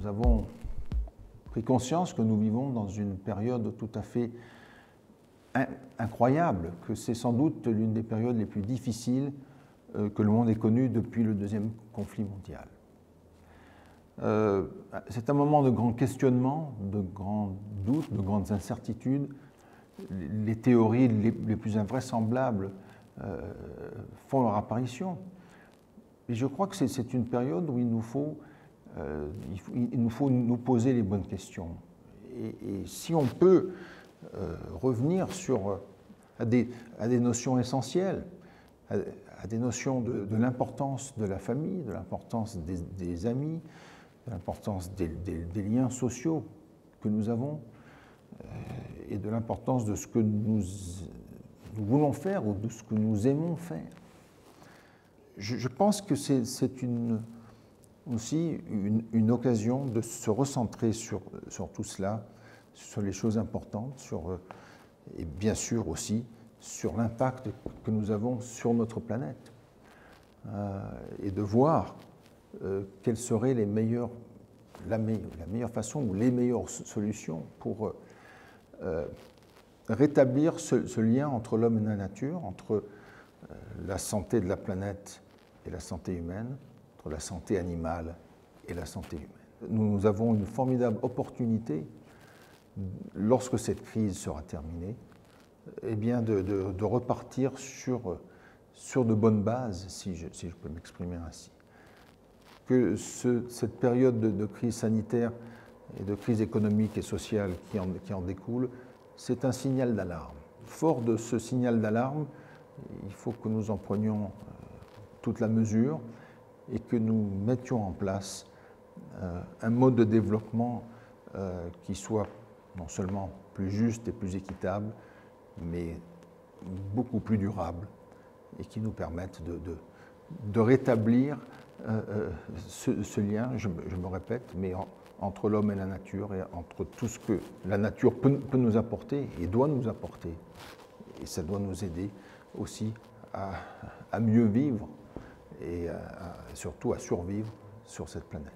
nous avons pris conscience que nous vivons dans une période tout à fait incroyable, que c'est sans doute l'une des périodes les plus difficiles euh, que le monde ait connues depuis le deuxième conflit mondial. Euh, c'est un moment de grand questionnement, de grands doutes, de grandes incertitudes. Les théories les, plus invraisemblables euh, font leur apparition. Et je crois que c'est une période où il nous faut, il, nous faut nous poser les bonnes questions. Et, si on peut revenir sur, à, des, à des notions essentielles, à des notions de, l'importance de la famille, de l'importance des, amis, de l'importance des, liens sociaux que nous avons euh, et de l'importance de ce que nous, voulons faire ou de ce que nous aimons faire. Je, pense que c'est aussi une, occasion de se recentrer sur, sur tout cela, sur les choses importantes, sur, et bien sûr aussi sur l'impact que nous avons sur notre planète euh, et de voir euh, quelles seraient les meilleures, la, meilleure façon ou les meilleures solutions pour euh, rétablir ce, lien entre l'homme et la nature, entre la santé de la planète et la santé humaine, la santé animale et la santé humaine. Nous avons une formidable opportunité, lorsque cette crise sera terminée, eh bien de, repartir sur, de bonnes bases, si je, peux m'exprimer ainsi. Que cette période de, crise sanitaire et de crise économique et sociale qui en, qui en découle, c'est un signal d'alarme. Fort de ce signal d'alarme, il faut que nous en prenions euh, toute la mesure et que nous mettions en place euh, un mode de développement euh, qui soit non seulement plus juste et plus équitable, mais beaucoup plus durables et qui nous permettent de, rétablir euh, ce, lien, je, me répète, mais entre l'homme et la nature et entre tout ce que la nature peut, nous apporter et doit nous apporter. Et ça doit nous aider aussi à mieux vivre et surtout à survivre sur cette planète.